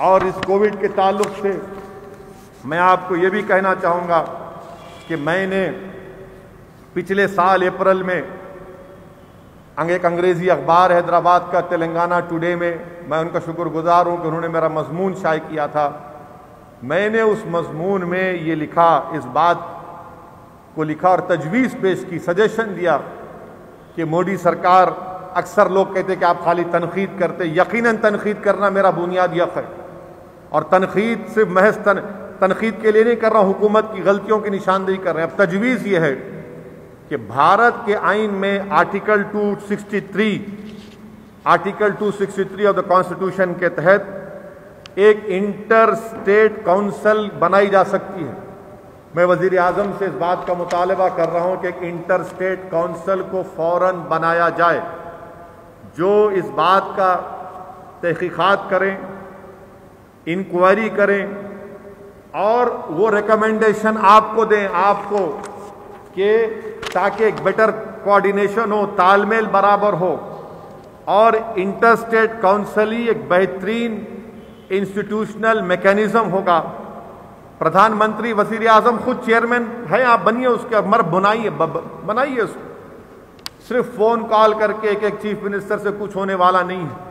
और इस कोविड के ताल्लुक से मैं आपको ये भी कहना चाहूँगा कि मैंने पिछले साल अप्रैल में एक अंग्रेज़ी अखबार हैदराबाद का तेलंगाना टुडे में मैं उनका शुक्रगुजार हूँ कि उन्होंने मेरा मजमून शाये किया था। मैंने उस मजमून में ये लिखा, इस बात को लिखा और तजवीज़ पेश की, सजेशन दिया कि मोदी सरकार अक्सर लोग कहते कि आप खाली तनखीद करते यकीनन तनखीद करना मेरा बुनियाद यक है। और तनखीद सिर्फ़ महज तन, तनखीद के लिए नहीं कर रहा हुकूमत की गलतियों की निशानदेही कर रहे हैं। अब तजवीज़ ये है कि भारत के आइन में article 263 article 263 of the constitution के तहत एक इंटर स्टेट काउंसिल बनाई जा सकती है। मैं वज़ीर आज़म से इस बात का मुतालबा कर रहा हूँ कि एक इंटर स्टेट काउंसिल को फ़ौरन बनाया जाए। जो इस बात का तहकीक़ात करें इंक्वायरी करें और वो रिकमेंडेशन आपको दें, आपको कि ताकि एक बेटर कोऑर्डिनेशन हो, तालमेल बराबर हो और इंटरस्टेट काउंसिल ही एक बेहतरीन इंस्टीट्यूशनल मैकेनिज्म होगा। प्रधानमंत्री वज़ीर आज़म खुद चेयरमैन है, आप बनिए उसके, मर बनाइए बनाइए उसको। सिर्फ़ फ़ोन कॉल करके एक एक चीफ मिनिस्टर से कुछ होने वाला नहीं है।